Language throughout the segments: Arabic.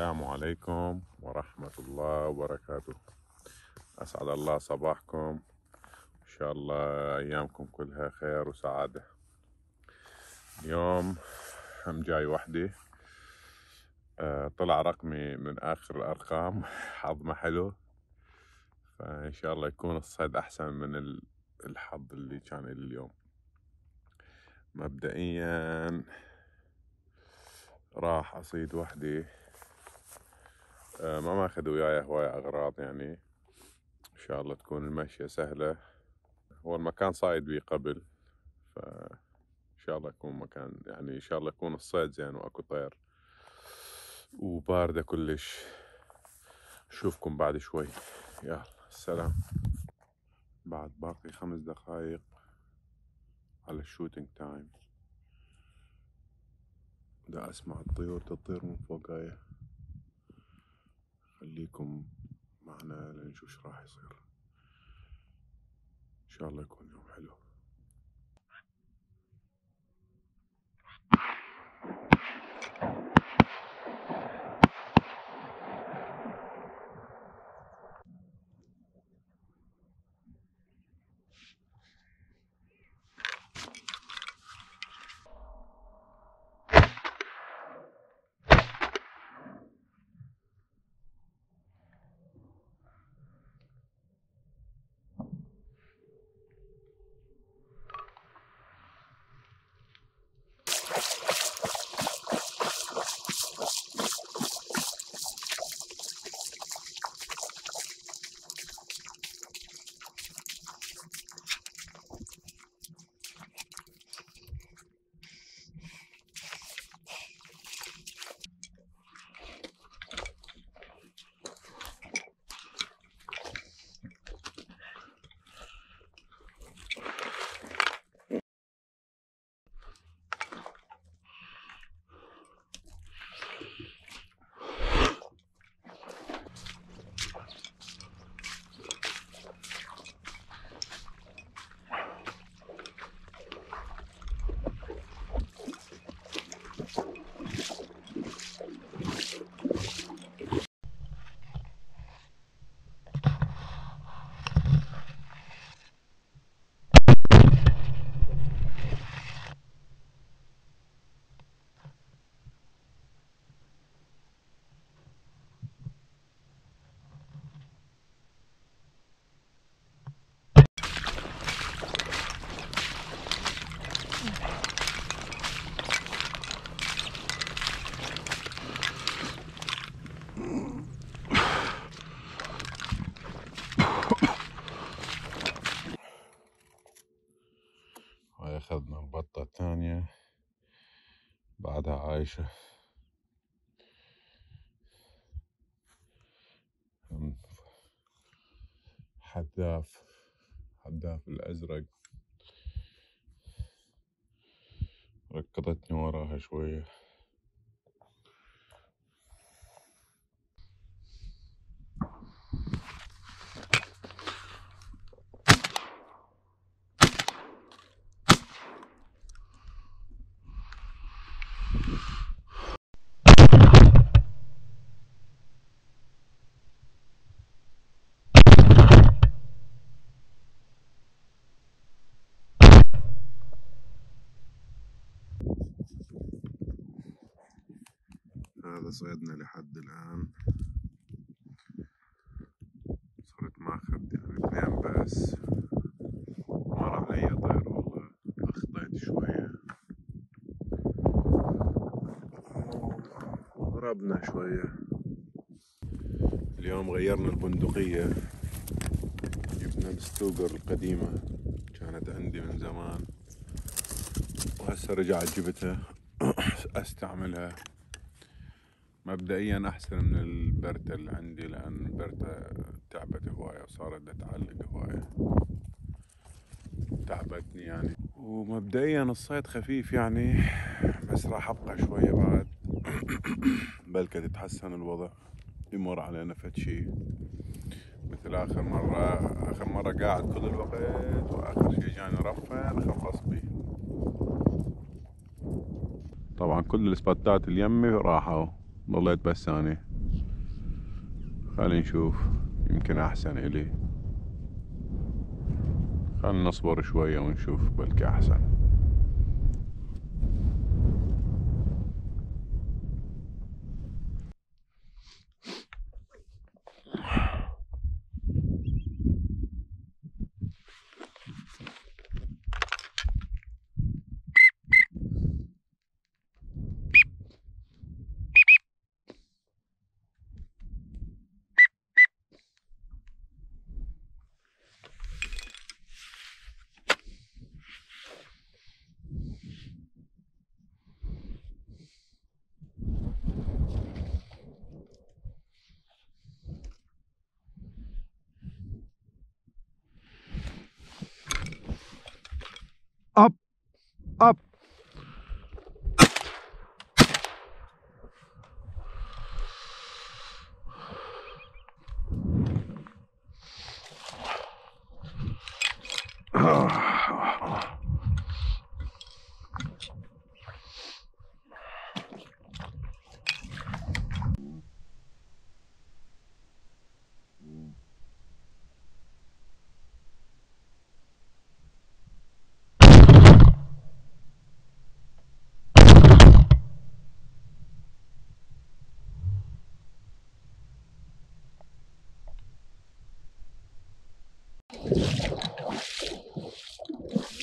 السلام عليكم ورحمة الله وبركاته. أسعد الله صباحكم. إن شاء الله أيامكم كلها خير وسعادة. اليوم هم جاي وحدي. آه، طلع رقمي من آخر الأرقام. حظ ما حلو. فإن شاء الله يكون الصيد أحسن من ال- الحظ اللي كان لي اليوم. مبدئيا راح أصيد وحدي. ما ماخذ وياي هواية أغراض يعني. إن شاء الله تكون المشية سهلة. هو المكان صايد بيه قبل فإن شاء الله يكون مكان يعني إن شاء الله يكون الصيد زين وأكو طير وباردة كلش. أشوفكم بعد شوي. يلا السلام بعد باقي خمس دقايق على ال shooting time دا أسمع الطيور تطير من فوقايا خليكم معنا لنشوف إيش راح يصير. إن شاء الله يكون يوم حلو. البطة الثانية بعدها عايشة. هم حداف حداف الأزرق. ركضتني وراها شوية. هذا صيدنا لحد الآن. صرت ماخذ يعني اثنين بس. ما رمى أي طير والله. أخطيت شوية. ضربنا شوية. اليوم غيرنا البندقية. جبنا الستوجر القديمة. كانت عندي من زمان. وهسه رجعت جبتها. أستعملها. مبدئيا أحسن من البرتة اللي عندي لأن البرتة تعبت هواية وصارت تعلق هواية. تعبتني يعني. ومبدئيا الصيد خفيف يعني بس راح أبقى شوية بعد. بلكة تتحسن الوضع يمر علينا فد شي مثل آخر مرة آخر مرة قاعد كل الوقت وآخر شي جاني رفع خلص بي طبعا كل السبوتات اليمي راحوا. ضليت بس أنا خلينا نشوف. يمكن أحسن إلي. خلينا نصبر شوية ونشوف بلكي أحسن. Up up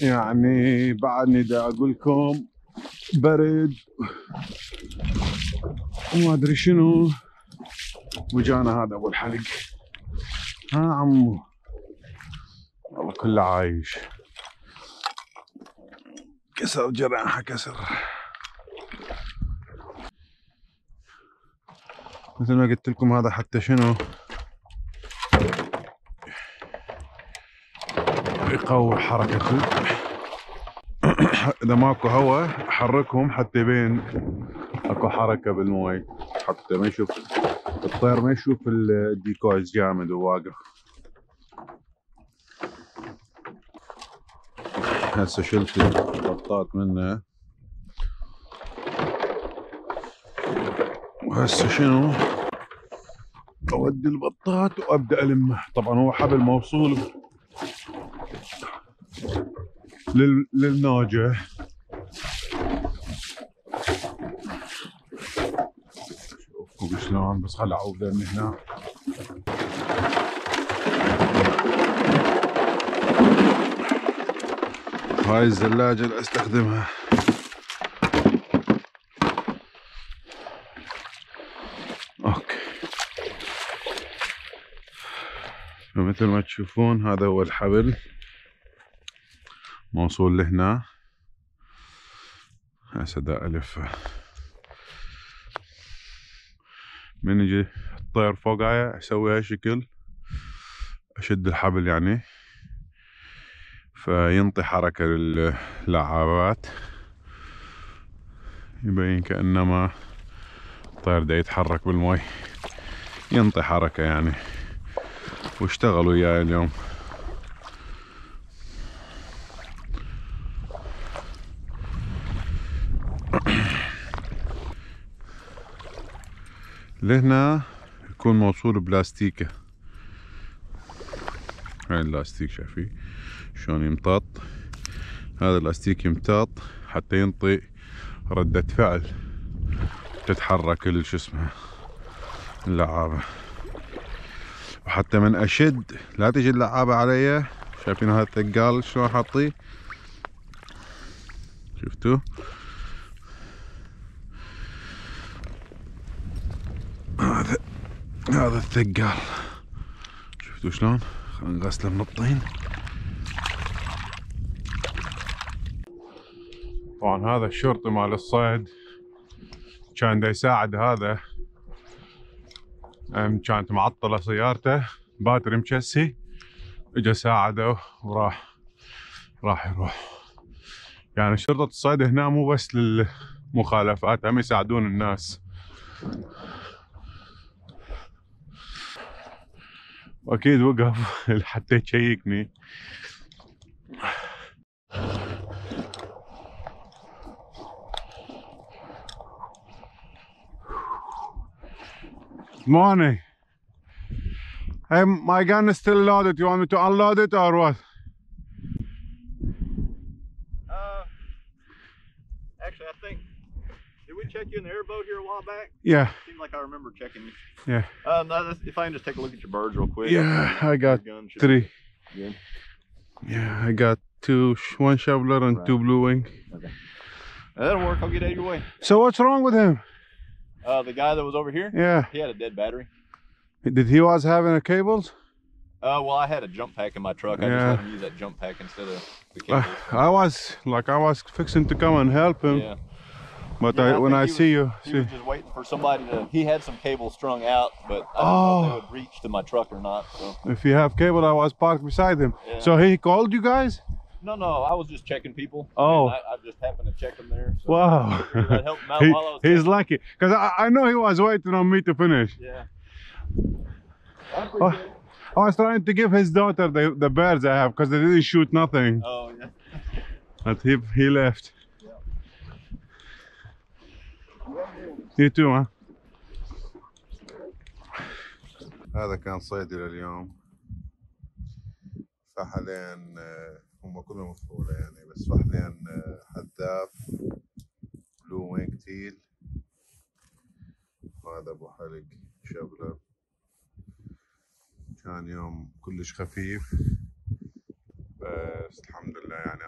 يعني بعدني دا أقول لكم برد. وما أدري شنو. وجانا هذا ابو الحلق ها عمو. والله كله عايش. كسر جراحه كسر. مثل ما قلت لكم هذا حتى شنو؟ يقوي حركته إذا ماكو هواء حركهم حتى يبين أكو حركة بالموي حتى ما يشوف الطير ما يشوف الديكويز جامد وواقف. هسه شلت البطاط منه. وهسه شنو؟ أودي البطاط وأبدأ ألمه. طبعا هو حبل موصول. لل... للناجة شوفوا شلون بس خل اعوذ من هنا. هاي الزلاجة اللي أستخدمها. أوكي. فمثل ما تشوفون هذا هو الحبل. موصول لهنا هسه دا الفه من يجي الطير فوقايا أسوي هالشكل أشد الحبل يعني. فينطي حركة للعابات يبين كأنما الطير دا يتحرك بالمي ينطي حركة يعني. واشتغلوا وياي اليوم. لهنا يكون موصول بلاستيكة. هاي اللاستيك شايفي؟ شلون يمطط هذا اللاستيك يمتط حتى ينطي ردة فعل تتحرك شو اسمه اللعابة. وحتى من أشد لا تجي اللعابة علي. شايفين هذا الثقال شلون حاطيه؟ شفتوا هذا هذا الثقال. شفتوا شلون؟ خلينا نغسله من الطين. طبعا هذا الشرطي مال الصيد كان يساعد هذا. كانت معطلة سيارته. باتري مكسي إجا ساعده وراح راح يروح. يعني شرطة الصيد هنا مو بس للمخالفات هم يساعدون الناس. واكيد وقف حتى يشيكني morning Hey, my gun is still loaded. You want me to unload it or what? Uh, actually, I think did we check you in the airboat here a while back? Yeah, Seemed like I remember checking you. yeah. That's- if I can just take a look at your birds real quick. Yeah, I got Your gun should three. good. Yeah, I got two, one shoveler and two blue wing. Okay. That'll work. I'll get out of your way. So what's wrong with him? Uh, the guy that was over here, Yeah, he had a dead battery. did he was having a cables? Uh, well, I had a jump pack in my truck. I Yeah. just let him use that jump pack instead of the Uh. I was like, I was fixing to come and help him, yeah. But Yeah, I, when I see you, He see, was just waiting for somebody to. He had some cable strung out, but I don't know if Oh. they would reach to my truck or not. So if you have cable, I was parked beside him. Yeah. So he called you guys? no, no, I was just checking people. Oh. I, I just happened to check them there. So Wow. Him he, was he's lucky because I, I know he was waiting on me to finish. Yeah. I Oh. I was trying to give his daughter the, the birds I have because they didn't shoot nothing. Oh yeah. But he, he left. Too, huh? هذا كان صيدي لليوم. فحلين آه، هم كلهم فولة يعني بس فحلين آه، حداف بلو وينج تيل وهذا أبو حلق شبلر كان يوم كلش خفيف بس الحمد لله يعني